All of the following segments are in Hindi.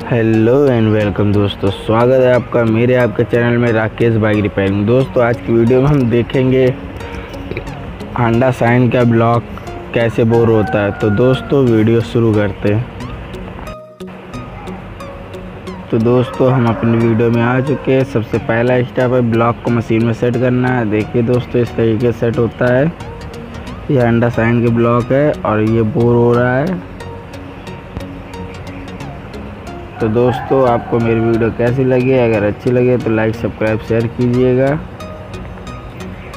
हेलो एंड वेलकम दोस्तों, स्वागत है आपका मेरे आपके चैनल में राकेश बाइक रिपेयरिंग दोस्तों, आज की वीडियो में हम देखेंगे हांडा साइन का ब्लॉक कैसे बोर होता है। तो दोस्तों, वीडियो शुरू करते हैं। तो दोस्तों, हम अपनी वीडियो में आ चुके हैं। सबसे पहला स्टेप है, ब्लॉक को मशीन में सेट करना है। देखिए दोस्तों, इस तरीके सेट होता है। ये अंडा साइन के ब्लॉक है और ये बोर हो रहा है। तो दोस्तों, आपको मेरी वीडियो कैसी लगी? अगर अच्छी लगे तो लाइक सब्सक्राइब शेयर कीजिएगा।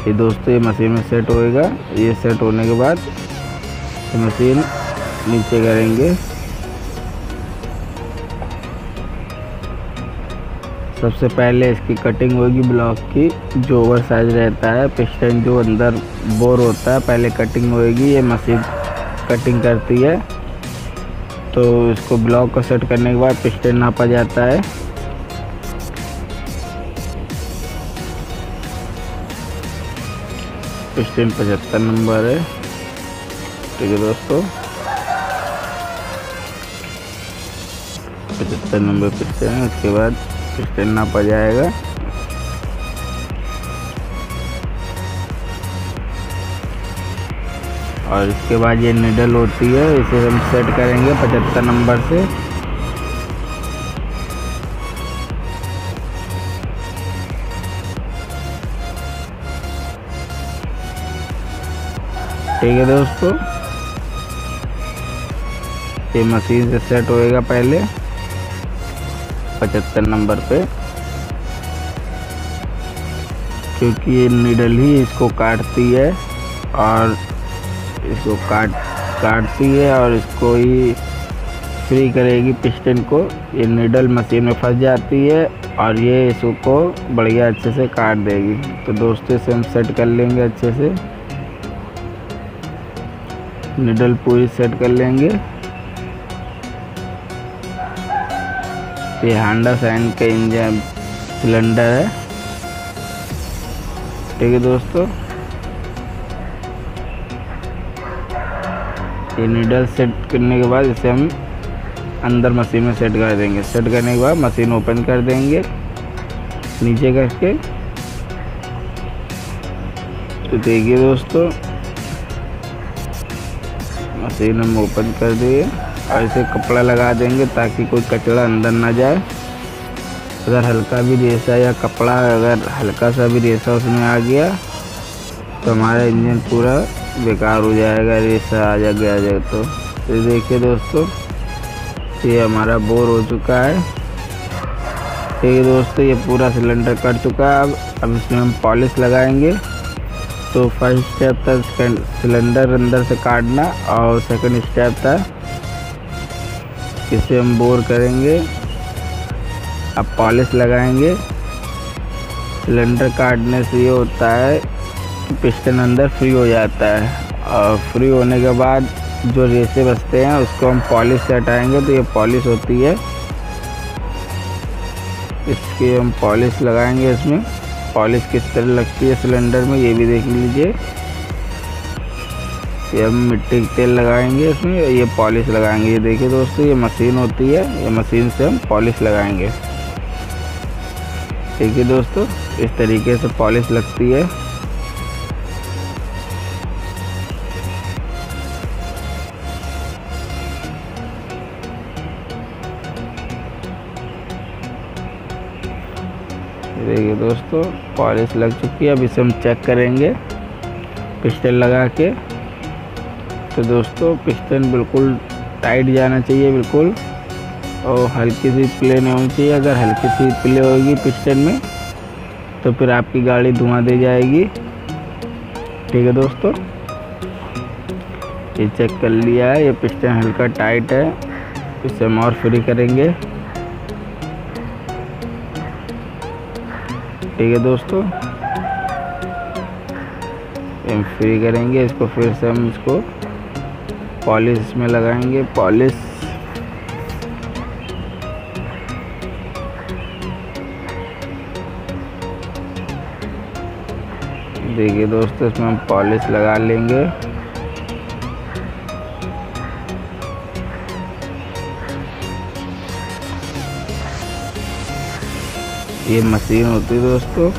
ये दोस्तों, ये मशीन में सेट होएगा। ये सेट होने के बाद ये मशीन नीचे करेंगे। सबसे पहले इसकी कटिंग होगी ब्लॉक की। जो ओवर साइज़ रहता है पिस्टन जो अंदर बोर होता है, पहले कटिंग होएगी। ये मशीन कटिंग करती है। तो इसको ब्लॉक को सेट करने के बाद पिस्टन नापा जाता है। पिस्टन पचहत्तर नंबर है। ठीक है दोस्तों। पचहत्तर नंबर पिस्टन है, उसके बाद पिस्टन नापा जाएगा। और इसके बाद ये निडल होती है, इसे हम सेट करेंगे पचहत्तर नंबर से। ठीक है दोस्तों। ये मशीन से सेट होएगा पहले, पचहत्तर नंबर पे। क्योंकि ये निडल ही इसको काटती है, और इसको काट, काटती है और इसको ही फ्री करेगी पिस्टन को। ये निडल मशीन में फंस जाती है और ये इसको बढ़िया अच्छे से काट देगी। तो दोस्तों से हम सेट कर लेंगे अच्छे से। निडल पूरी सेट कर लेंगे। ये हांडा साइन का इंजन सिलेंडर है। ठीक है दोस्तों? ये नीडल सेट करने के बाद इसे हम अंदर मशीन में सेट कर देंगे। सेट करने के बाद मशीन ओपन कर देंगे नीचे करके। तो देखिए दोस्तों मशीन हम ओपन कर दिए और इसे कपड़ा लगा देंगे ताकि कोई कचरा अंदर ना जाए। अगर हल्का भी रेसा या कपड़ा अगर हल्का सा भी रेसा उसमें आ गया तो हमारा इंजन पूरा बेकार हो जाएगा रेसा आ जा गया जाए तो। तो देखिए दोस्तों, ये हमारा बोर हो चुका है। ठीक है दोस्तों, ये पूरा सिलेंडर कट चुका है। अब अब इसमें हम पॉलिश लगाएँगे। तो फ़र्स्ट स्टेप था सिलेंडर अंदर से काटना और सेकंड स्टेप था इसे हम बोर करेंगे। अब पॉलिश लगाएँगे। सिलेंडर काटने से ये होता है पिस्टन अंदर फ्री हो जाता है। और फ्री होने के बाद जो रेसे बचते हैं, उसको हम पॉलिश से हटाएँगे। तो ये पॉलिश होती है। इसकी हम पॉलिश लगाएँगे इसमें। पॉलिश किस तरह लगती है सिलेंडर में, ये भी देख लीजिए। ये हम मिट्टी का तेल लगाएँगे इसमें। ये पॉलिश लगाएँगे। ये देखिए दोस्तों, ये मशीन होती है। ये मशीन से हम पॉलिश लगाएँगे। ठीक है दोस्तों, इस तरीके से पॉलिश लगती है। देखिए दोस्तों, पॉलिश लग चुकी है। अब इसे हम चेक करेंगे पिस्टन लगा के। तो दोस्तों पिस्टन बिल्कुल टाइट जाना चाहिए, बिल्कुल। और हल्की सी प्ले नहीं होनी चाहिए। अगर हल्की सी प्ले होगी पिस्टन में तो फिर आपकी गाड़ी धुआँ दे जाएगी। ठीक है दोस्तों? ये चेक कर लिया है। ये पिस्टन हल्का टाइट है। इसे हम और फ्री करेंगे। ठीक है दोस्तों। हम फ्री करेंगे, इसको फिर से हम इसको पॉलिश में लगाएँगे। पॉलिश देखिए दोस्तों, इसमें हम पॉलिश लगा लेंगे। ये मशीन होती है दोस्तों।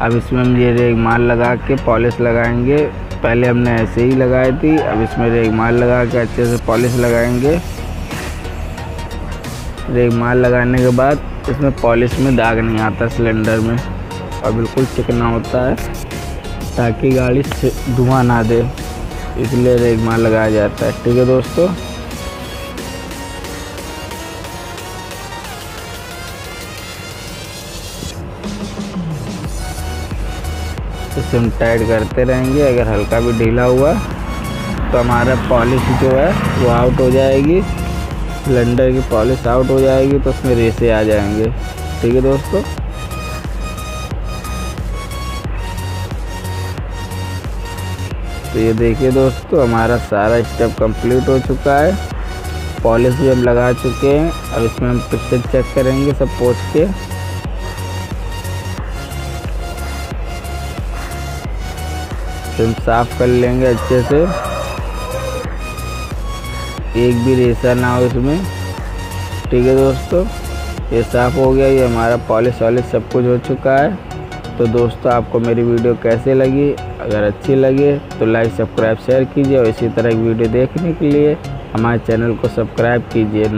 अब इसमें हम ये रेगमाल लगा के पॉलिश लगाएँगे। पहले हमने ऐसे ही लगाई थी, अब इसमें रेगमाल लगा के अच्छे से पॉलिश लगाएँगे। रेगमाल लगाने के बाद इसमें पॉलिश में दाग नहीं आता सिलेंडर में, और बिल्कुल चिकना होता है, ताकि गाड़ी धुआँ ना दे, इसलिए रेगमाल लगाया जाता है। ठीक है दोस्तों? इसे हम टाइट करते रहेंगे, अगर हल्का भी ढीला हुआ तो हमारा पॉलिश जो है, वो आउट हो जाएगी। सिलेंडर की पॉलिश आउट हो जाएगी तो उसमें रेसे आ जाएँगे। ठीक है दोस्तों? तो ये देखिए दोस्तों, हमारा सारा स्टेप कंप्लीट हो चुका है। पॉलिश भी हम लगा चुके हैं, अब इसमें हम पिक्चर चेक करेंगे सब पोछ के। फिर साफ़ कर लेंगे अच्छे से। एक भी रेसा ना हो इसमें। ठीक है दोस्तों? ये साफ़ हो गया, ये हमारा पॉलिश वॉलिश सब कुछ हो चुका है। तो दोस्तों, आपको मेरी वीडियो कैसे लगी? अगर अच्छी लगे तो लाइक, सब्सक्राइब, शेयर कीजिए और इसी तरह की वीडियो देखने के लिए हमारे चैनल को सब्सक्राइब कीजिए।